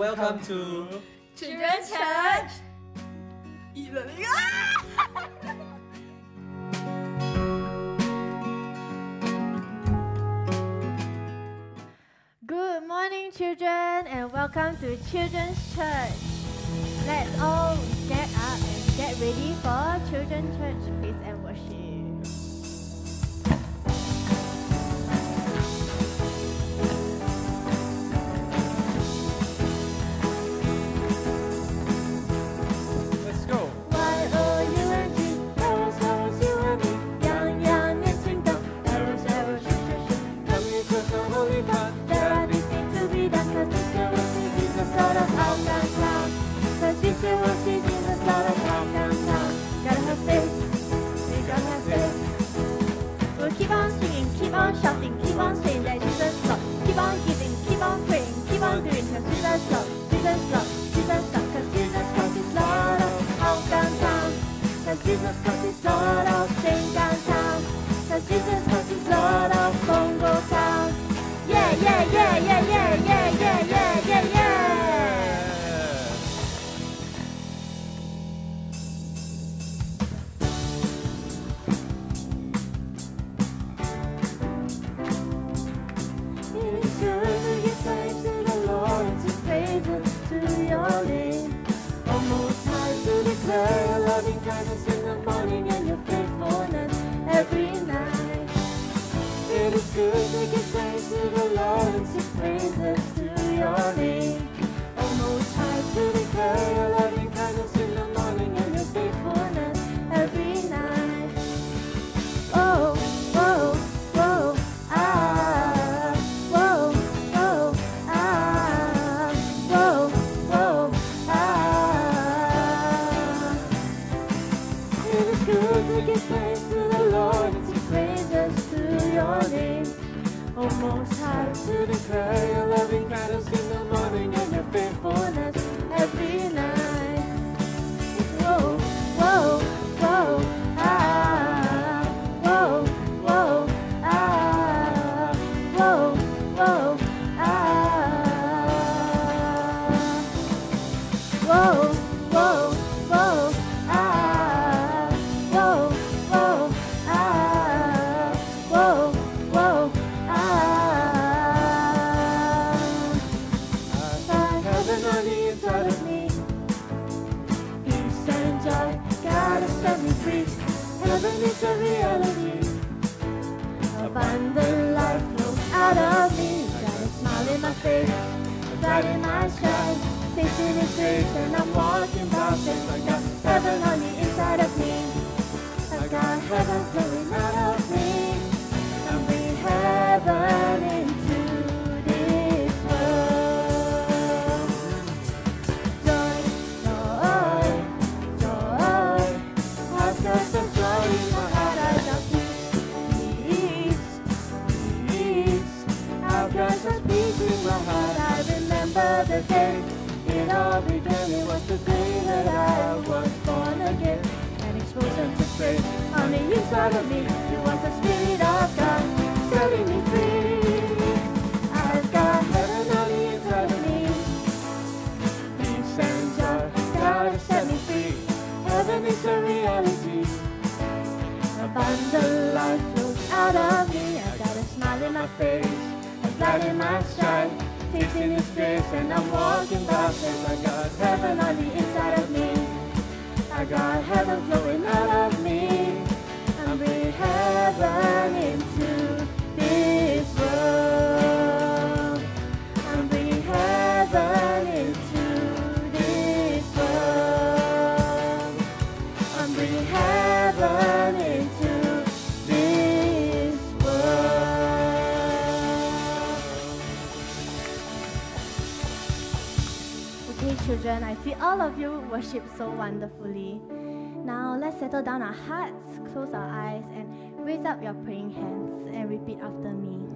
welcome to Children's Church. E-learning. Good morning, children, and welcome to Children's Church. Let's all get up and get ready for Children's Church praise and worship. Jesus Christ is Lord of downtown. 'Cause Jesus Christ is Lord of Bongo Town. Yeah, yeah, yeah, yeah, yeah, yeah, yeah, yeah, yeah, yeah. To declare your loving kindness in the morning and your faithfulness every night. Heaven on the inside of me. Peace and joy, gotta set me free. Heaven is a reality. Abundant life flows out of me. Got a smile in my face, a light in my sky. Tasting His grace and I'm walking by faith. I got heaven on the inside of me. I got heaven flowing out of me. Inside me. The Spirit of God me free. I've got of me. Peace and joy, God has set me free. Heaven is a reality. Abundant life flows out of me. I got a smile in my face, a light in my stride. Tasting His grace and I'm walking by faith. I got heaven on the inside of me. I got heaven flowing out of me. Children, I see all of you worship so wonderfully. Now let's settle down our hearts, close our eyes, and raise up your praying hands and repeat after me.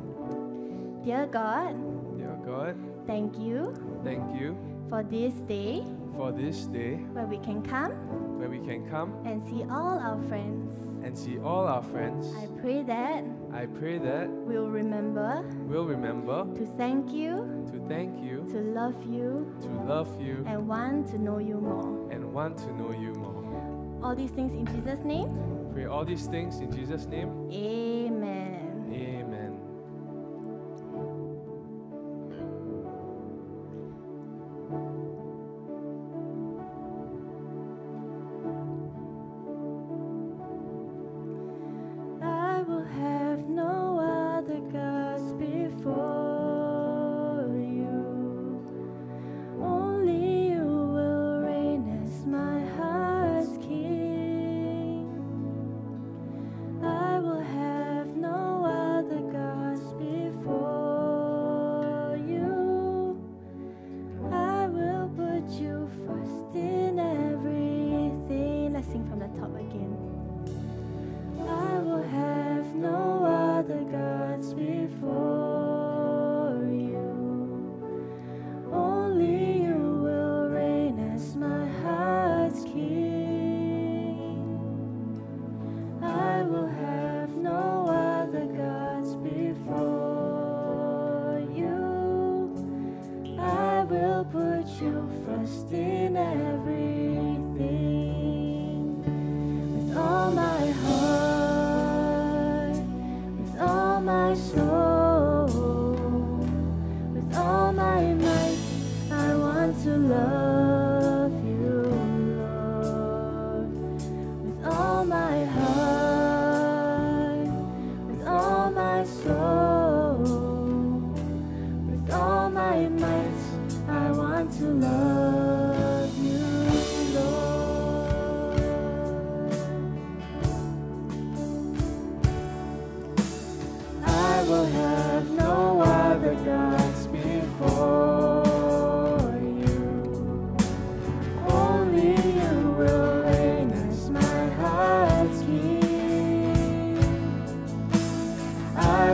Dear God, Dear God, thank you thank you for this day for this day where we can come where we can come and see all our friends and see all our friends. I pray that I pray that we'll remember we'll remember to thank you, to thank you, to love you, to love you, and want to know you more. and want to know you more. All these things in Jesus' name. Pray all these things in Jesus' name. Amen.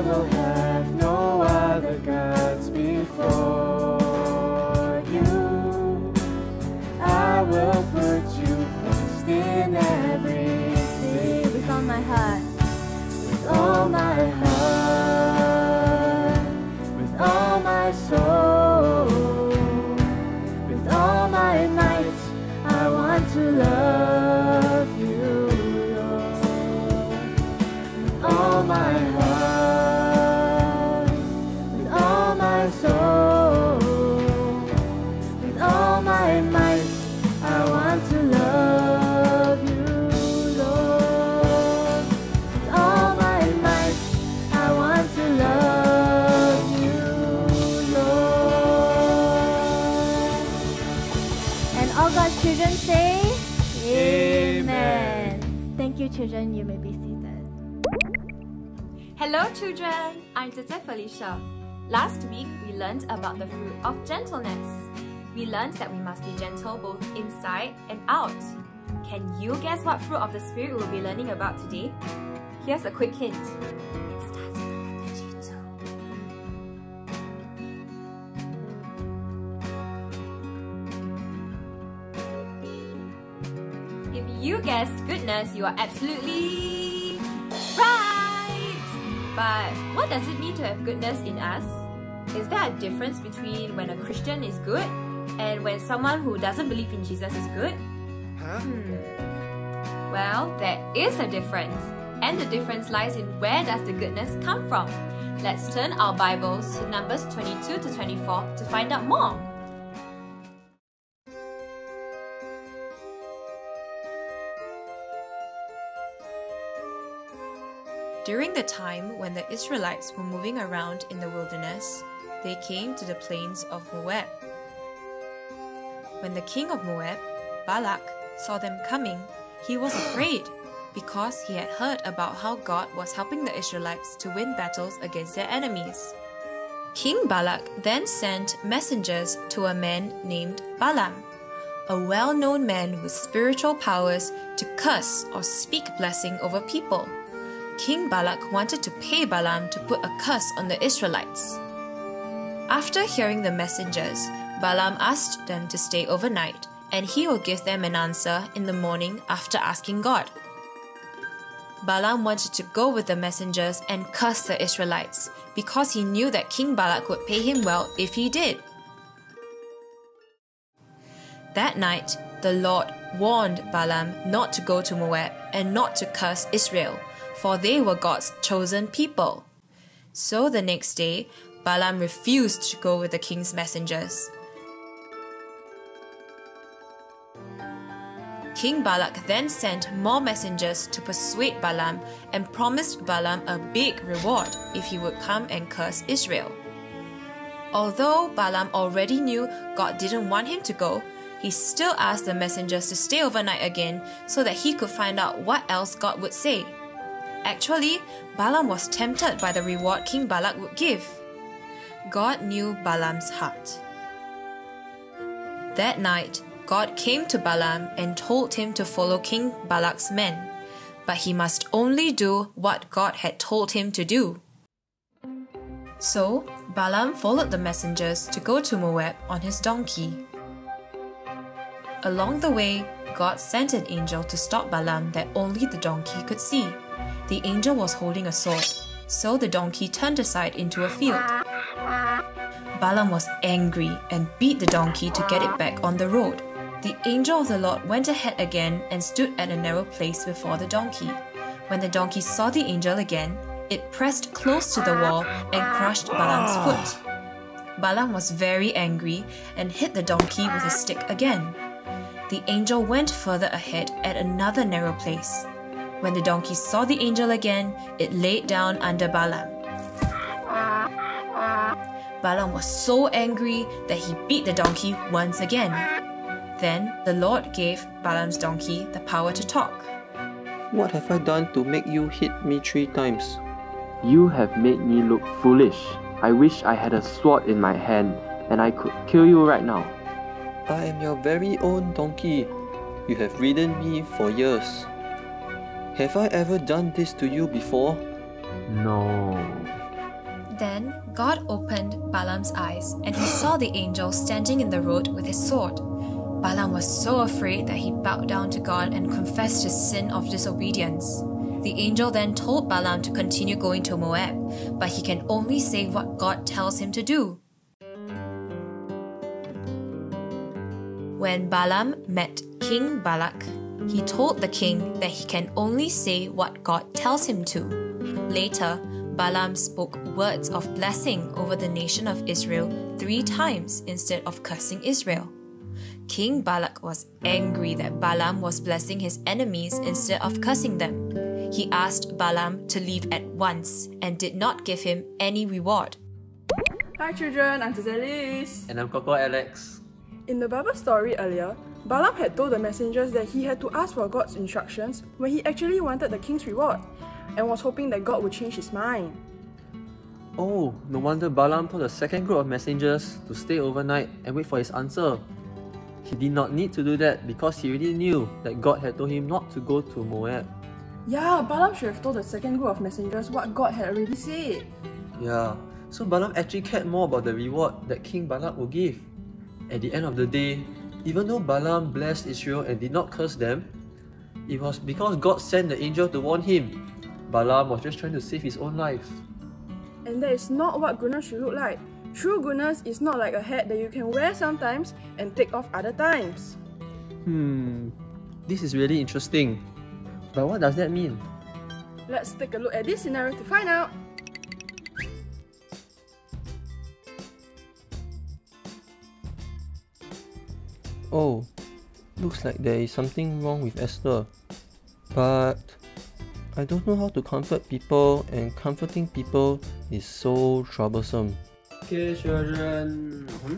Will have children say, Amen. Thank you, children. You may be seated. Hello, children. I'm Tete Felicia. Last week, we learned about the fruit of gentleness. We learned that we must be gentle both inside and out. Can you guess what fruit of the Spirit we'll be learning about today? Here's a quick hint. It starts with the letter G too. If you guessed goodness, you are absolutely! But what does it mean to have goodness in us? Is there a difference between when a Christian is good and when someone who doesn't believe in Jesus is good? Hmm. Well, there is a difference. And the difference lies in where does the goodness come from? Let's turn our Bibles to Numbers 22 to 24 to find out more. During the time when the Israelites were moving around in the wilderness, they came to the plains of Moab. When the king of Moab, Balak, saw them coming, he was afraid because he had heard about how God was helping the Israelites to win battles against their enemies. King Balak then sent messengers to a man named Balaam, a well known man with spiritual powers to curse or speak blessing over people. King Balak wanted to pay Balaam to put a curse on the Israelites. After hearing the messengers, Balaam asked them to stay overnight, and he will give them an answer in the morning after asking God. Balaam wanted to go with the messengers and curse the Israelites because he knew that King Balak would pay him well if he did. That night, the Lord warned Balaam not to go to Moab and not to curse Israel, for they were God's chosen people. So the next day, Balaam refused to go with the king's messengers. King Balak then sent more messengers to persuade Balaam and promised Balaam a big reward if he would come and curse Israel. Although Balaam already knew God didn't want him to go, he still asked the messengers to stay overnight again so that he could find out what else God would say. Actually, Balaam was tempted by the reward King Balak would give. God knew Balaam's heart. That night, God came to Balaam and told him to follow King Balak's men, but he must only do what God had told him to do. So, Balaam followed the messengers to go to Moab on his donkey. Along the way, God sent an angel to stop Balaam that only the donkey could see. The angel was holding a sword, so the donkey turned aside into a field. Balaam was angry and beat the donkey to get it back on the road. The angel of the Lord went ahead again and stood at a narrow place before the donkey. When the donkey saw the angel again, it pressed close to the wall and crushed Balaam's ah. foot. Balaam was very angry and hit the donkey with a stick again. The angel went further ahead at another narrow place. When the donkey saw the angel again, it laid down under Balaam. Balaam was so angry that he beat the donkey once again. Then the Lord gave Balaam's donkey the power to talk. What have I done to make you hit me three times? You have made me look foolish. I wish I had a sword in my hand and I could kill you right now. I am your very own donkey. You have ridden me for years. Have I ever done this to you before? No. Then God opened Balaam's eyes, and he saw the angel standing in the road with his sword. Balaam was so afraid that he bowed down to God and confessed his sin of disobedience. The angel then told Balaam to continue going to Moab, but he can only say what God tells him to do. When Balaam met King Balak, he told the king that he can only say what God tells him to. Later, Balaam spoke words of blessing over the nation of Israel three times instead of cursing Israel. King Balak was angry that Balaam was blessing his enemies instead of cursing them. He asked Balaam to leave at once and did not give him any reward. Hi children, I'm Zelis. And I'm Coco Alex. In the Bible story earlier, Balaam had told the messengers that he had to ask for God's instructions when he actually wanted the king's reward and was hoping that God would change his mind. Oh, no wonder Balaam told the second group of messengers to stay overnight and wait for his answer. He did not need to do that because he already knew that God had told him not to go to Moab. Yeah, Balaam should have told the second group of messengers what God had already said. Yeah, so Balaam actually cared more about the reward that King Balak would give. At the end of the day, even though Balaam blessed Israel and did not curse them, it was because God sent the angel to warn him. Balaam was just trying to save his own life. And that is not what goodness should look like. True goodness is not like a hat that you can wear sometimes and take off other times. Hmm, this is really interesting. But what does that mean? Let's take a look at this scenario to find out. Oh, looks like there is something wrong with Esther. But I don't know how to comfort people, and comforting people is so troublesome. Okay, children. Hmm?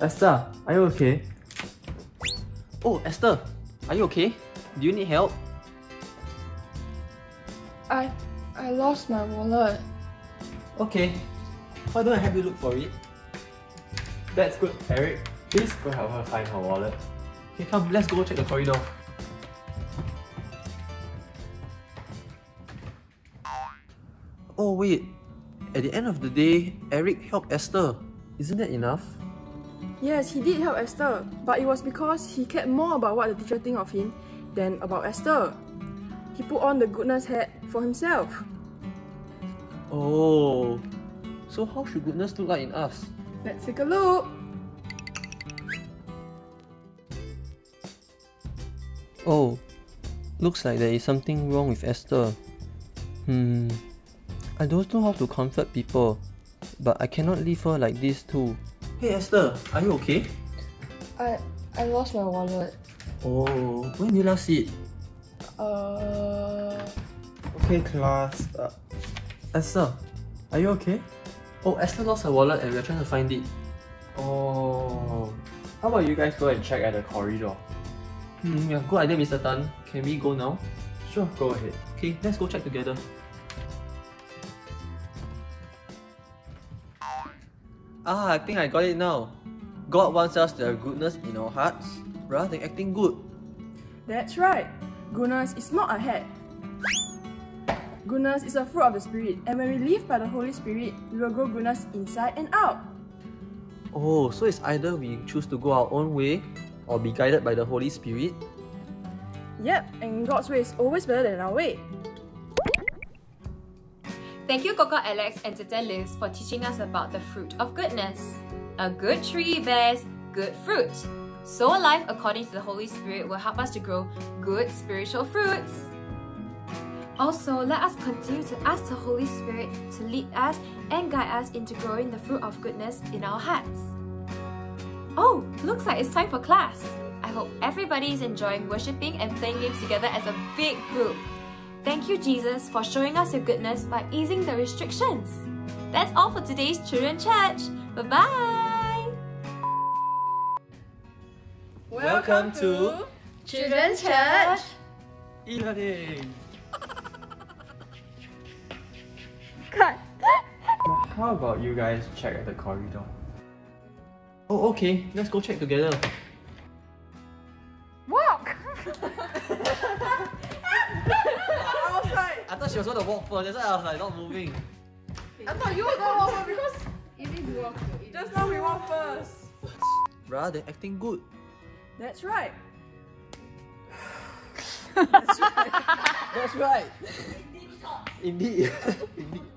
Esther, are you okay? Oh, Esther, are you okay? Do you need help? I I lost my wallet. Okay. Why don't I help you look for it? That's good, Eric. Please go help her find her wallet. Okay, come, let's go check the corridor. Oh, wait. At the end of the day, Eric helped Esther. Isn't that enough? Yes, he did help Esther, but it was because he cared more about what the teacher think of him than about Esther. he put on the goodness hat for himself. Oh, so how should goodness look like in us? Let's take a look. Oh, looks like there is something wrong with Esther. Hmm, I don't know how to comfort people, but I cannot leave her like this too. Hey Esther, are you okay? I I lost my wallet. Oh, when did you last see it? Uh, Okay, class. Uh, Esther, are you okay? Oh, Esther lost her wallet and we're trying to find it. oh. How about you guys go and check at the corridor? Hmm, yeah, good idea, Mr. Tan. Can we go now? Sure, go ahead. Okay, let's go check together. Ah, I think I got it now. God wants us to have goodness in our hearts rather than acting good. That's right. Goodness is not a hat. Goodness is a fruit of the Spirit, and when we live by the Holy Spirit, we will grow goodness inside and out. Oh, so it's either we choose to go our own way or be guided by the Holy Spirit? Yep, and God's way is always better than our way. Thank you, Coco Alex and Tete Liz, for teaching us about the fruit of goodness. A good tree bears good fruit. So life according to the Holy Spirit will help us to grow good spiritual fruits. Also, let us continue to ask the Holy Spirit to lead us and guide us into growing the fruit of goodness in our hearts. Oh, looks like it's time for class. I hope everybody is enjoying worshiping and playing games together as a big group. Thank you, Jesus, for showing us your goodness by easing the restrictions. That's all for today's Children Church. Bye bye. Welcome to Children's Church. e-learning. Cut. How about you guys check at the corridor? Oh, okay. Let's go check together. Walk. I thought she was gonna walk first. That's why I was like not moving. I thought you were gonna walk first because it is walk. just now we walk first. Rather than acting good. That's right. That's right. Indeed. Indeed.